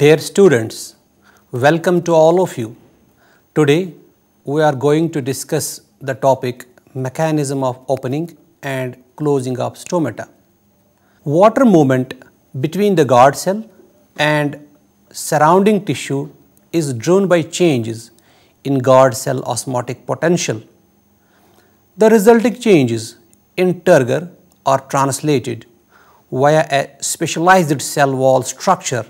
Dear students, welcome to all of you. Today we are going to discuss the topic mechanism of opening and closing of stomata. Water movement between the guard cell and surrounding tissue is driven by changes in guard cell osmotic potential. The resulting changes in turgor are translated via a specialized cell wall structure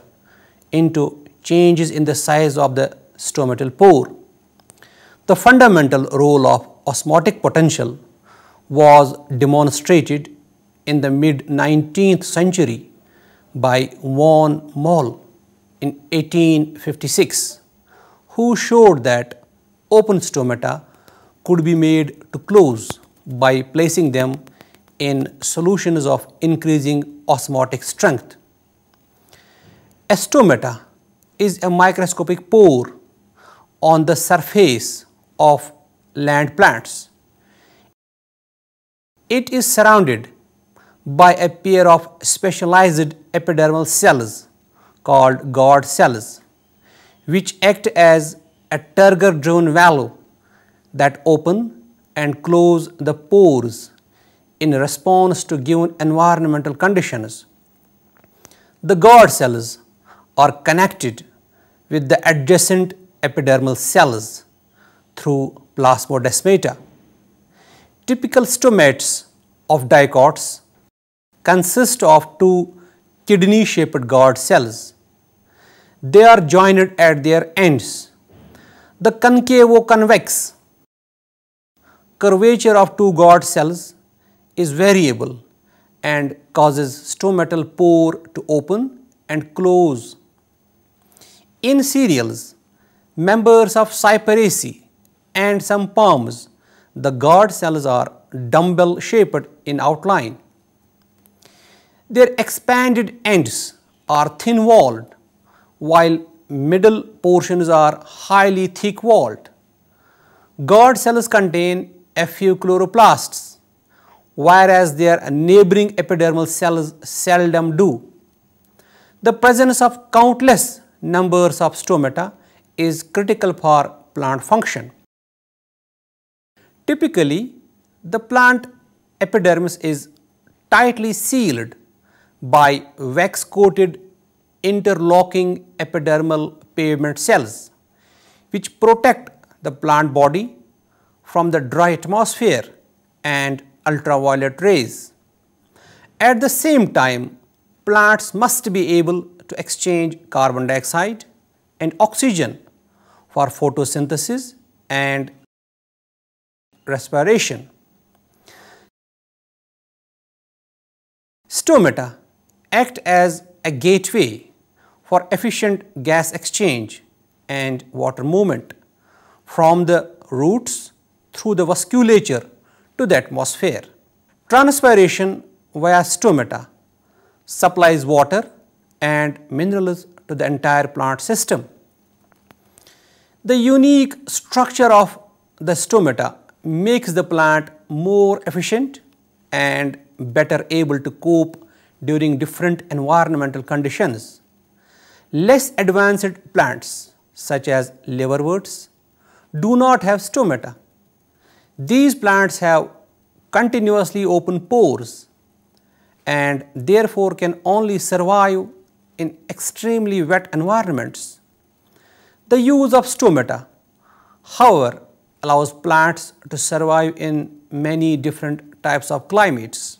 into changes in the size of the stomatal pore. The fundamental role of osmotic potential was demonstrated in the mid 19th century by von Mohl in 1856 who showed that open stomata could be made to close by placing them in solutions of increasing osmotic strength. A stomata is a microscopic pore on the surface of land plants. It is surrounded by a pair of specialized epidermal cells called guard cells which act as a turgor driven valve that open and close the pores in response to given environmental conditions. The guard cells are connected with the adjacent epidermal cells through plasmodesmata. Typical stomates of dicots consist of two kidney-shaped guard cells. They are joined at their ends. The concavo-convex curvature of two guard cells is variable and causes stomatal pore to open and close in cereals, members of Cyperaceae and some palms, the guard cells are dumbbell shaped in outline. Their expanded ends are thin walled while middle portions are highly thick walled. Guard cells contain a few chloroplasts whereas their neighboring epidermal cells seldom do. The presence of countless numbers of stomata is critical for plant function. Typically, the plant epidermis is tightly sealed by wax coated interlocking epidermal pavement cells which protect the plant body from the dry atmosphere and ultraviolet rays. At the same time, plants must be able to exchange carbon dioxide and oxygen for photosynthesis and respiration. Stomata act as a gateway for efficient gas exchange and water movement from the roots through the vasculature to the atmosphere. Transpiration via stomata supplies water and minerals to the entire plant system. The unique structure of the stomata makes the plant more efficient and better able to cope during different environmental conditions. Less advanced plants such as liverworts do not have stomata. These plants have continuously open pores and therefore can only survive in extremely wet environments. The use of stomata, however, allows plants to survive in many different types of climates.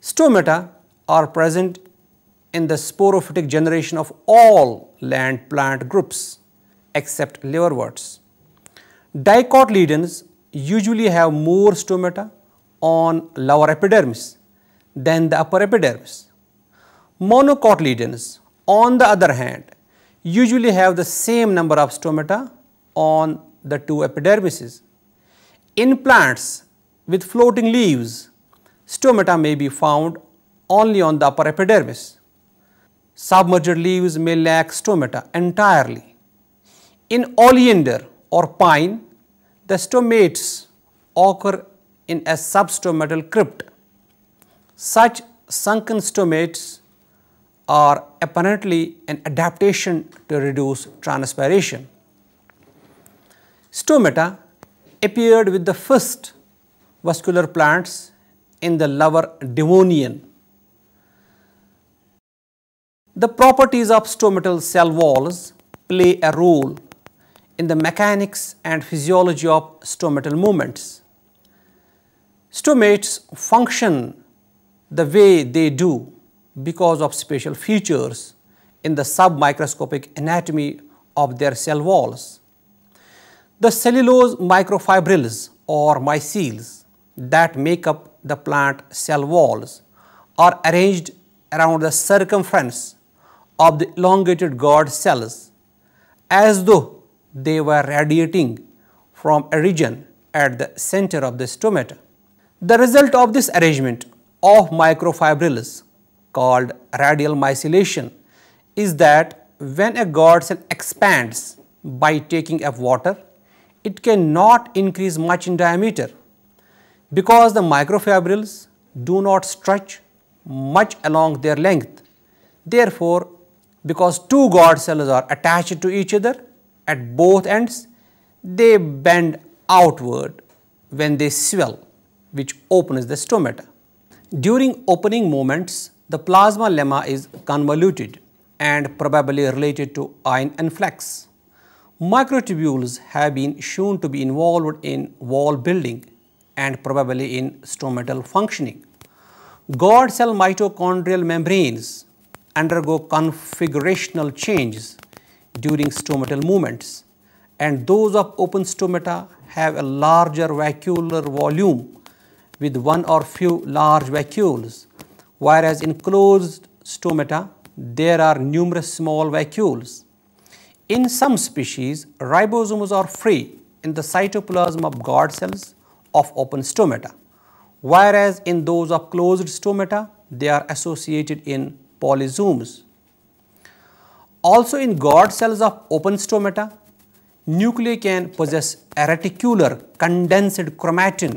Stomata are present in the sporophytic generation of all land plant groups except liverworts. Dicotyledons usually have more stomata on lower epidermis than the upper epidermis. Monocotyledons, on the other hand, usually have the same number of stomata on the two epidermises. In plants with floating leaves, stomata may be found only on the upper epidermis. Submerged leaves may lack stomata entirely. In oleander or pine, the stomates occur in a substomatal crypt. Such sunken stomates are apparently an adaptation to reduce transpiration. Stomata appeared with the first vascular plants in the lower Devonian. The properties of stomatal cell walls play a role in the mechanics and physiology of stomatal movements. Stomates function the way they do because of special features in the submicroscopic anatomy of their cell walls. The cellulose microfibrils or micelles that make up the plant cell walls are arranged around the circumference of the elongated guard cells as though they were radiating from a region at the center of the stomata. The result of this arrangement of microfibrils called radial micellation is that when a guard cell expands by taking up water, it cannot increase much in diameter because the microfibrils do not stretch much along their length. Therefore, because two guard cells are attached to each other at both ends, they bend outward when they swell which opens the stomata. During opening moments, the plasma lemma is convoluted and probably related to ion influx. Microtubules have been shown to be involved in wall building and probably in stomatal functioning. Guard cell mitochondrial membranes undergo configurational changes during stomatal movements and those of open stomata have a larger vacuolar volume with one or few large vacuoles whereas in closed stomata there are numerous small vacuoles. In some species, ribosomes are free in the cytoplasm of guard cells of open stomata, whereas in those of closed stomata, they are associated in polysomes. Also in guard cells of open stomata, nuclei can possess a reticular condensed chromatin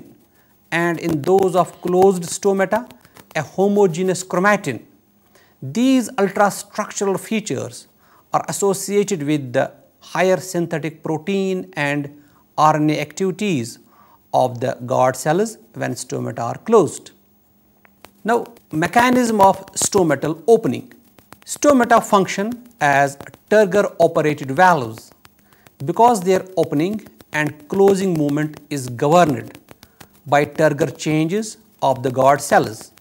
and in those of closed stomata, a homogeneous chromatin. These ultrastructural features are associated with the higher synthetic protein and RNA activities of the guard cells when stomata are closed. Now, mechanism of stomatal opening. Stomata function as turgor operated valves because their opening and closing movement is governed by turgor changes of the guard cells.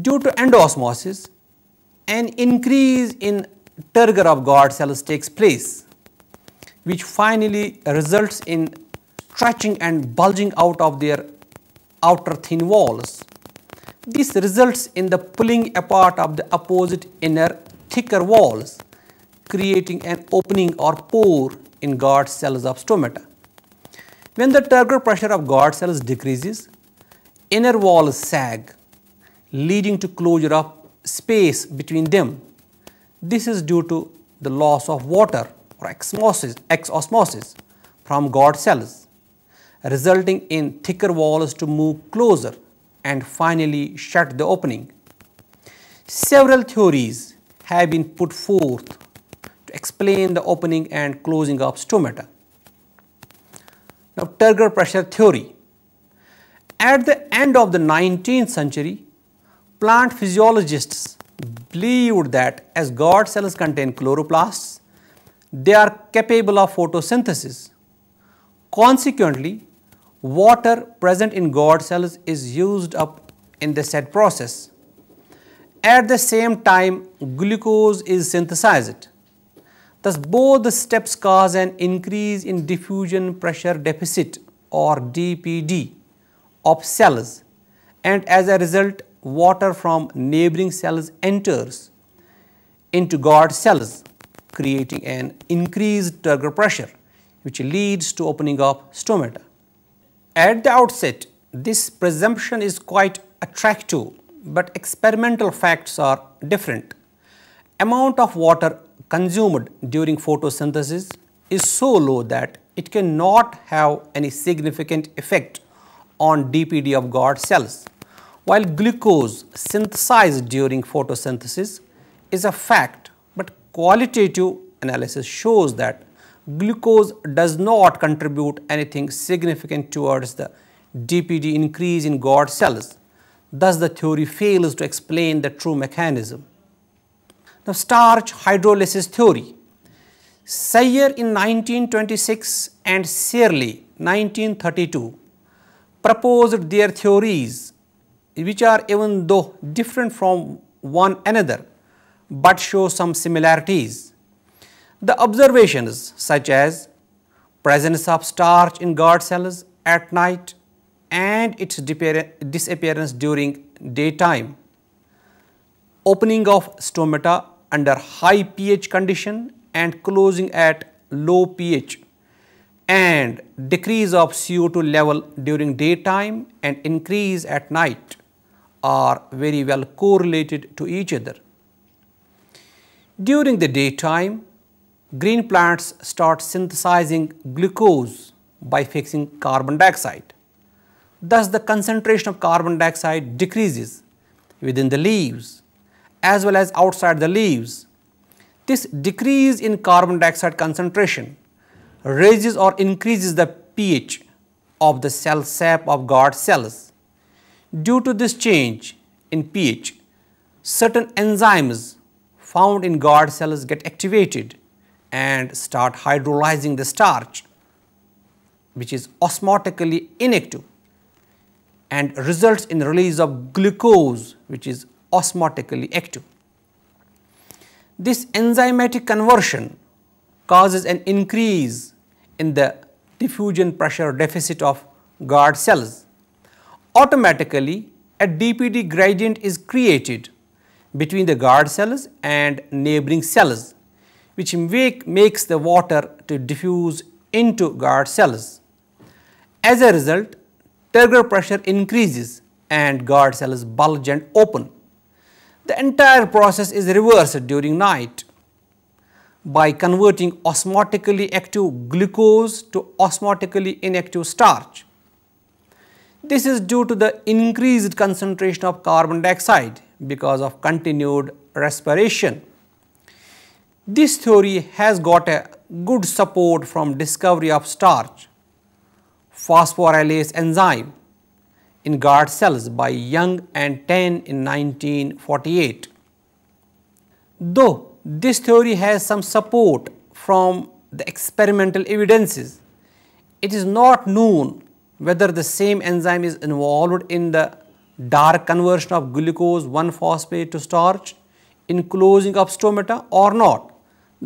Due to endosmosis, an increase in turgor of guard cells takes place, which finally results in stretching and bulging out of their outer thin walls. This results in the pulling apart of the opposite inner thicker walls, creating an opening or pore in guard cells of stomata. When the turgor pressure of guard cells decreases, inner walls sag, leading to closure of space between them. This is due to the loss of water or exosmosis, exosmosis from guard cells, resulting in thicker walls to move closer and finally shut the opening. Several theories have been put forth to explain the opening and closing of stomata. Now, Turgor pressure theory. At the end of the 19th century, plant physiologists believed that as guard cells contain chloroplasts, they are capable of photosynthesis. Consequently, water present in guard cells is used up in the said process. At the same time, glucose is synthesized. Thus, both the steps cause an increase in diffusion pressure deficit or DPD of cells and as a result water from neighboring cells enters into guard cells creating an increased turgor pressure which leads to opening of stomata. At the outset, this presumption is quite attractive, but experimental facts are different. amount of water consumed during photosynthesis is so low that it cannot have any significant effect on DPD of guard cells. While glucose synthesized during photosynthesis is a fact, but qualitative analysis shows that glucose does not contribute anything significant towards the DPD increase in guard cells. Thus, the theory fails to explain the true mechanism. Now, starch hydrolysis theory. Sayre in 1926 and Searle 1932 proposed their theories which are even though different from one another but show some similarities. The observations such as presence of starch in guard cells at night and its disappearance during daytime, opening of stomata under high pH condition and closing at low pH and decrease of CO2 level during daytime and increase at night are very well correlated to each other. During the daytime, green plants start synthesizing glucose by fixing carbon dioxide. Thus, the concentration of carbon dioxide decreases within the leaves as well as outside the leaves. This decrease in carbon dioxide concentration raises or increases the pH of the cell sap of guard cells. Due to this change in pH, certain enzymes found in guard cells get activated and start hydrolyzing the starch which is osmotically inactive and results in release of glucose which is osmotically active. This enzymatic conversion causes an increase in the diffusion pressure deficit of guard cells. Automatically, a DPD gradient is created between the guard cells and neighboring cells, which make, makes the water to diffuse into guard cells. As a result, turgor pressure increases and guard cells bulge and open. The entire process is reversed during night by converting osmotically active glucose to osmotically inactive starch. This is due to the increased concentration of carbon dioxide because of continued respiration. This theory has got a good support from discovery of starch, phosphorylase enzyme in guard cells by Young and Tan in 1948. Though this theory has some support from the experimental evidences, it is not known whether the same enzyme is involved in the dark conversion of glucose 1-phosphate to starch in closing of stomata or not.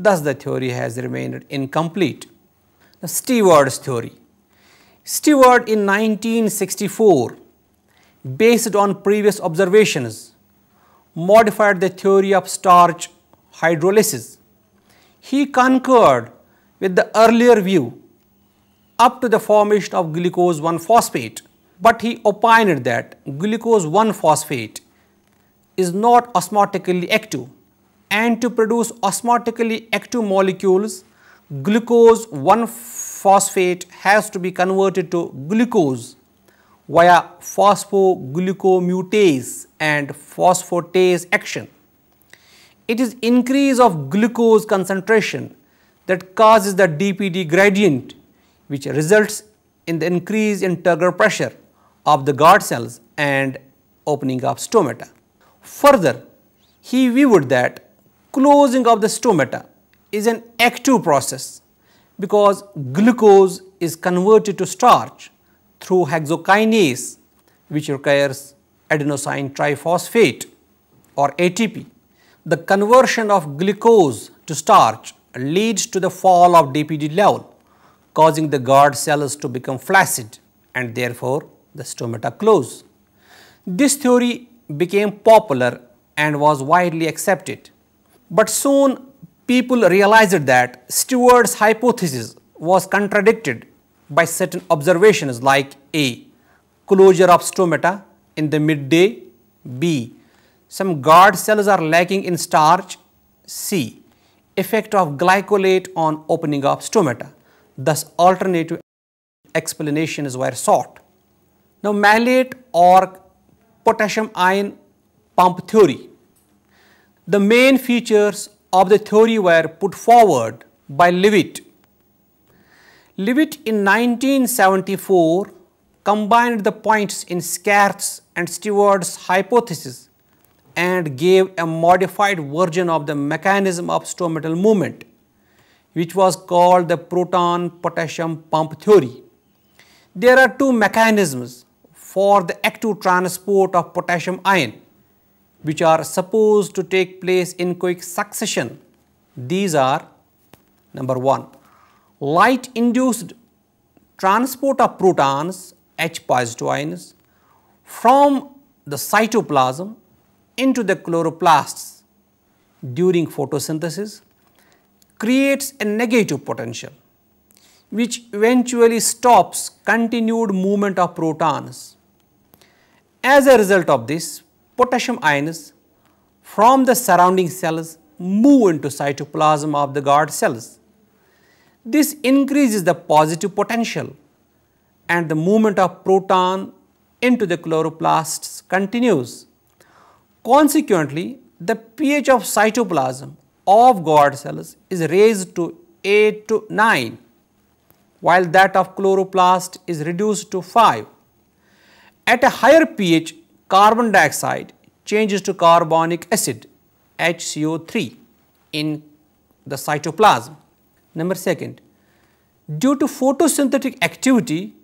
Thus, the theory has remained incomplete. The Steward's theory. Stewart in 1964 based on previous observations, modified the theory of starch hydrolysis. He concurred with the earlier view up to the formation of glucose 1-phosphate, but he opined that glucose 1-phosphate is not osmotically active and to produce osmotically active molecules, glucose 1-phosphate has to be converted to glucose via phosphoglucomutase and phosphatase action. It is increase of glucose concentration that causes the DPD gradient which results in the increase in turgor pressure of the guard cells and opening of stomata. Further, he viewed that closing of the stomata is an active process because glucose is converted to starch through hexokinase which requires adenosine triphosphate or ATP. The conversion of glucose to starch leads to the fall of DPD level causing the guard cells to become flaccid and therefore the stomata close. This theory became popular and was widely accepted. But soon people realized that Steward's hypothesis was contradicted by certain observations like A. Closure of stomata in the midday, B. Some guard cells are lacking in starch, C. Effect of glycolate on opening of stomata. Thus alternative explanations were sought. Now malate or potassium ion pump theory. The main features of the theory were put forward by Levitt. Levitt in 1974 combined the points in Scarth's and Steward's hypothesis and gave a modified version of the mechanism of stomatal movement which was called the proton potassium pump theory. There are two mechanisms for the active transport of potassium ion which are supposed to take place in quick succession. These are number 1 light induced transport of protons H positive ions from the cytoplasm into the chloroplasts during photosynthesis creates a negative potential which eventually stops continued movement of protons. As a result of this, potassium ions from the surrounding cells move into cytoplasm of the guard cells. This increases the positive potential and the movement of proton into the chloroplasts continues. Consequently, the pH of cytoplasm of guard cells is raised to 8 to 9 while that of chloroplast is reduced to 5. At a higher pH, carbon dioxide changes to carbonic acid HCO3 in the cytoplasm. Number second, due to photosynthetic activity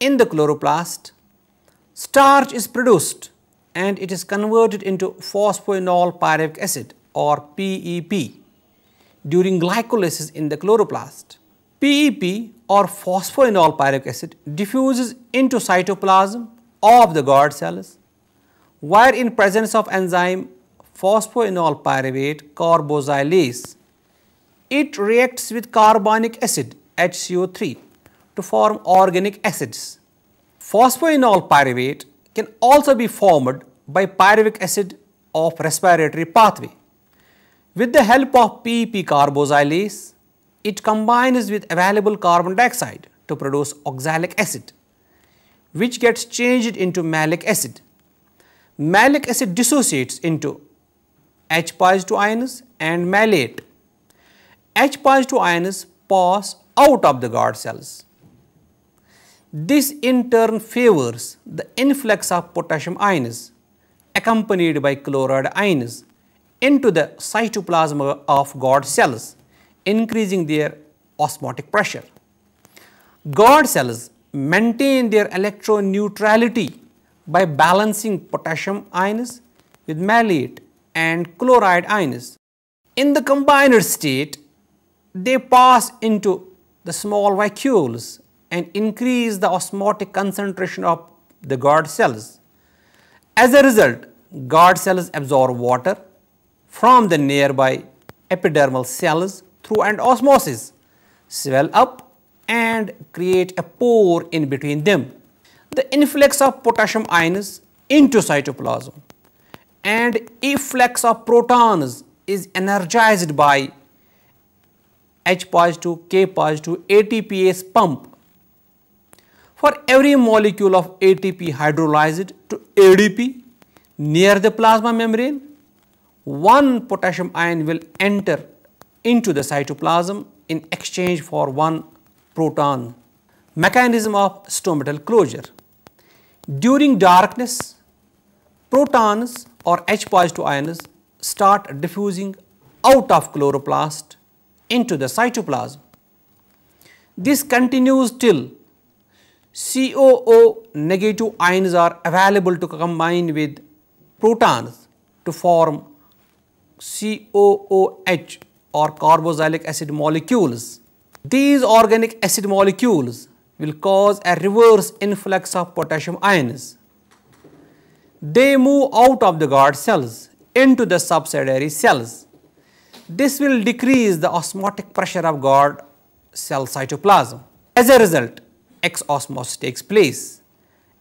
in the chloroplast, starch is produced and it is converted into phosphoenol pyruvic acid or PEP during glycolysis in the chloroplast. PEP or phosphoenol pyruvic acid diffuses into cytoplasm of the guard cells where in presence of enzyme phosphoenol pyruvate carboxylase it reacts with carbonic acid HCO3 to form organic acids. Phosphoenol pyruvate can also be formed by pyruvic acid of respiratory pathway. With the help of PEP carboxylase, it combines with available carbon dioxide to produce oxalic acid, which gets changed into malic acid. Malic acid dissociates into H positive ions and malate. H positive ions pass out of the guard cells. This in turn favors the influx of potassium ions accompanied by chloride ions into the cytoplasm of guard cells, increasing their osmotic pressure. Guard cells maintain their electroneutrality by balancing potassium ions with malate and chloride ions. In the combined state, they pass into the small vacuoles and increase the osmotic concentration of the guard cells. As a result, guard cells absorb water from the nearby epidermal cells through an osmosis, swell up and create a pore in between them. The influx of potassium ions into cytoplasm and efflux of protons is energized by H positive, K positive ATPase pump for every molecule of ATP hydrolyzed to ADP near the plasma membrane, one potassium ion will enter into the cytoplasm in exchange for one proton. Mechanism of stomatal closure. During darkness, protons or H positive ions start diffusing out of chloroplast into the cytoplasm. This continues till COO negative ions are available to combine with protons to form COOH or carboxylic acid molecules. These organic acid molecules will cause a reverse influx of potassium ions. They move out of the guard cells into the subsidiary cells. This will decrease the osmotic pressure of guard cell cytoplasm. As a result, exosmosis takes place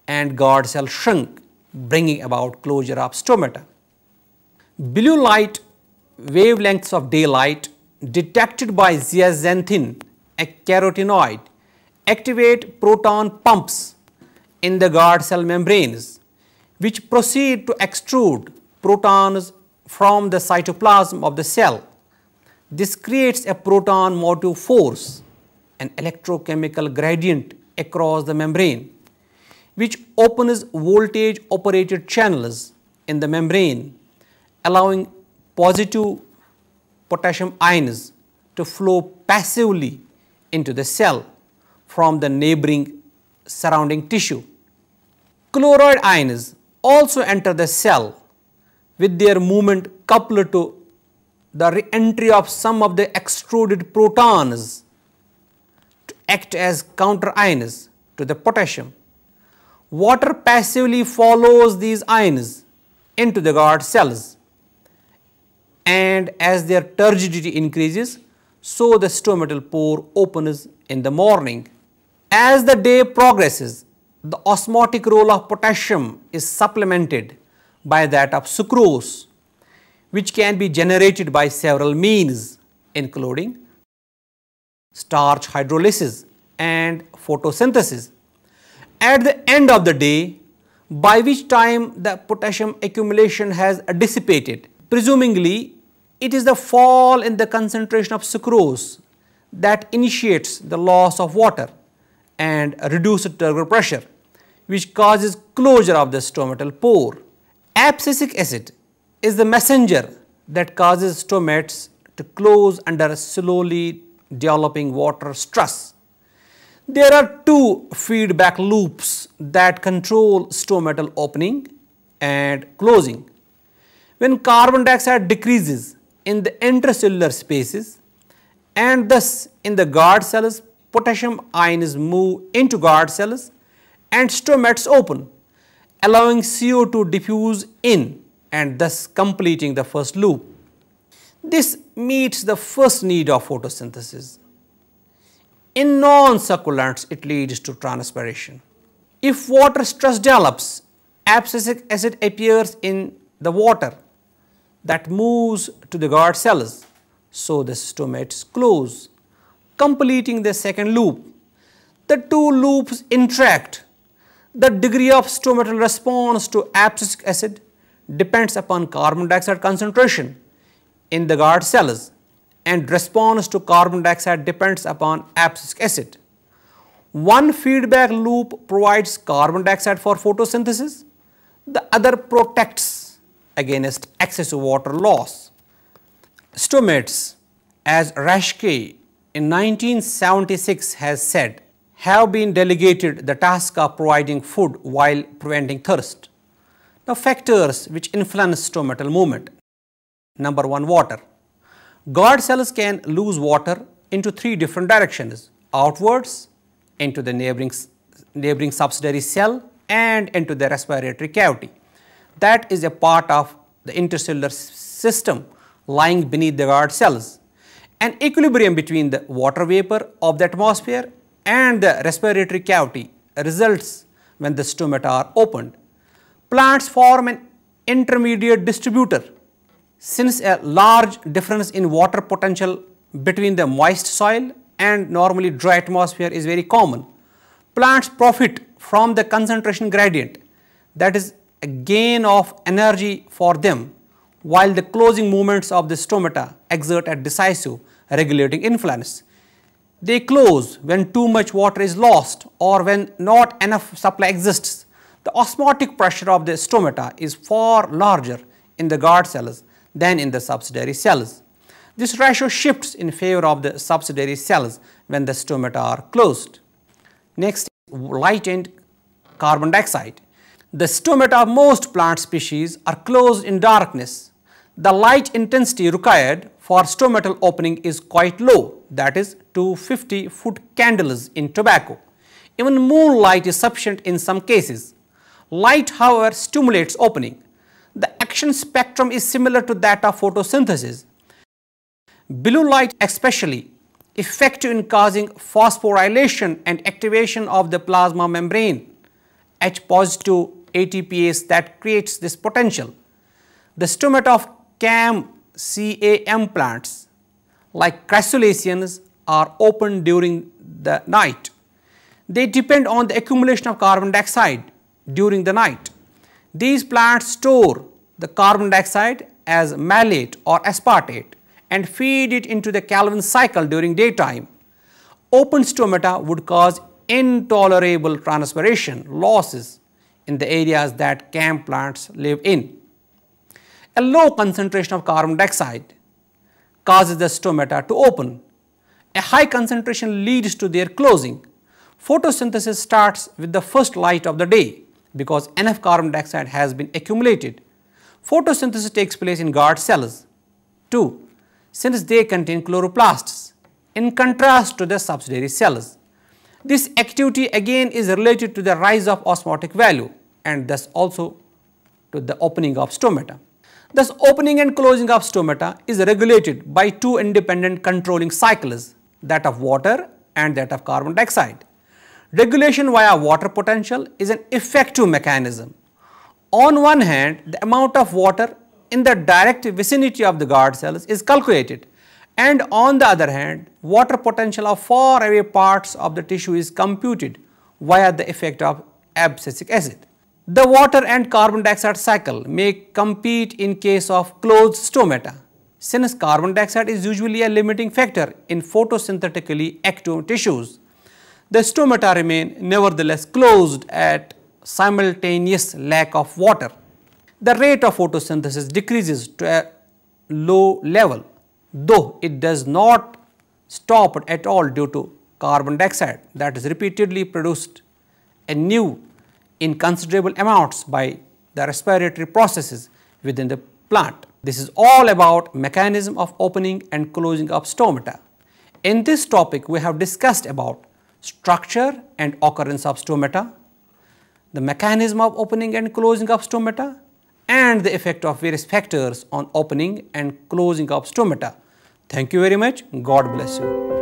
and guard cell shrink bringing about closure of stomata. Blue light wavelengths of daylight detected by zeaxanthin, a carotenoid, activate proton pumps in the guard cell membranes which proceed to extrude protons from the cytoplasm of the cell. This creates a proton motive force, an electrochemical gradient across the membrane, which opens voltage operated channels in the membrane, allowing positive potassium ions to flow passively into the cell from the neighboring surrounding tissue. Chloride ions also enter the cell with their movement coupled to the re-entry of some of the extruded protons to act as counter ions to the potassium. Water passively follows these ions into the guard cells and as their turgidity increases, so the stomatal pore opens in the morning. As the day progresses, the osmotic role of potassium is supplemented by that of sucrose which can be generated by several means including starch hydrolysis and photosynthesis. At the end of the day, by which time the potassium accumulation has dissipated, presumably it is the fall in the concentration of sucrose that initiates the loss of water and reduced turgor pressure which causes closure of the stomatal pore. Abscisic acid is the messenger that causes stomates to close under slowly developing water stress. There are two feedback loops that control stomatal opening and closing. When carbon dioxide decreases in the intercellular spaces and thus in the guard cells, potassium ions move into guard cells and stomates open allowing CO2 to diffuse in and thus completing the first loop. This meets the first need of photosynthesis. In non-succulents, it leads to transpiration. If water stress develops, abscisic acid appears in the water that moves to the guard cells, so the stomates close, completing the second loop. The two loops interact the degree of stomatal response to abscisic acid depends upon carbon dioxide concentration in the guard cells and response to carbon dioxide depends upon abscisic acid. One feedback loop provides carbon dioxide for photosynthesis, the other protects against excessive water loss. Stomates, as Raschke in 1976 has said, have been delegated the task of providing food while preventing thirst. Now, factors which influence stomatal movement. Number 1 water. Guard cells can lose water into three different directions outwards into the neighboring, neighboring subsidiary cell and into the respiratory cavity. That is a part of the intercellular system lying beneath the guard cells. An equilibrium between the water vapor of the atmosphere and the respiratory cavity results when the stomata are opened. Plants form an intermediate distributor since a large difference in water potential between the moist soil and normally dry atmosphere is very common. Plants profit from the concentration gradient that is a gain of energy for them while the closing movements of the stomata exert a decisive regulating influence. They close when too much water is lost or when not enough supply exists. The osmotic pressure of the stomata is far larger in the guard cells than in the subsidiary cells. This ratio shifts in favor of the subsidiary cells when the stomata are closed. Next, light and carbon dioxide. The stomata of most plant species are closed in darkness. The light intensity required for stomatal opening is quite low that is 250 foot candles in tobacco. Even moonlight is sufficient in some cases. Light however stimulates opening. The action spectrum is similar to that of photosynthesis. Blue light especially effective in causing phosphorylation and activation of the plasma membrane H positive ATPase that creates this potential. The stomata of CAM CAM plants like crassulaceans are open during the night. They depend on the accumulation of carbon dioxide during the night. These plants store the carbon dioxide as malate or aspartate and feed it into the Calvin cycle during daytime. Open stomata would cause intolerable transpiration losses in the areas that CAM plants live in. A low concentration of carbon dioxide causes the stomata to open. A high concentration leads to their closing. Photosynthesis starts with the first light of the day because enough carbon dioxide has been accumulated. Photosynthesis takes place in guard cells. 2. Since they contain chloroplasts in contrast to the subsidiary cells. This activity again is related to the rise of osmotic value and thus also to the opening of stomata. Thus opening and closing of stomata is regulated by two independent controlling cycles that of water and that of carbon dioxide. Regulation via water potential is an effective mechanism. On one hand, the amount of water in the direct vicinity of the guard cells is calculated and on the other hand, water potential of far away parts of the tissue is computed via the effect of abscisic acid. The water and carbon dioxide cycle may compete in case of closed stomata. Since carbon dioxide is usually a limiting factor in photosynthetically active tissues, the stomata remain nevertheless closed at simultaneous lack of water. The rate of photosynthesis decreases to a low level, though it does not stop at all due to carbon dioxide that is repeatedly produced anew in considerable amounts by the respiratory processes within the plant. This is all about mechanism of opening and closing of stomata. In this topic, we have discussed about structure and occurrence of stomata, the mechanism of opening and closing of stomata, and the effect of various factors on opening and closing of stomata. Thank you very much. God bless you.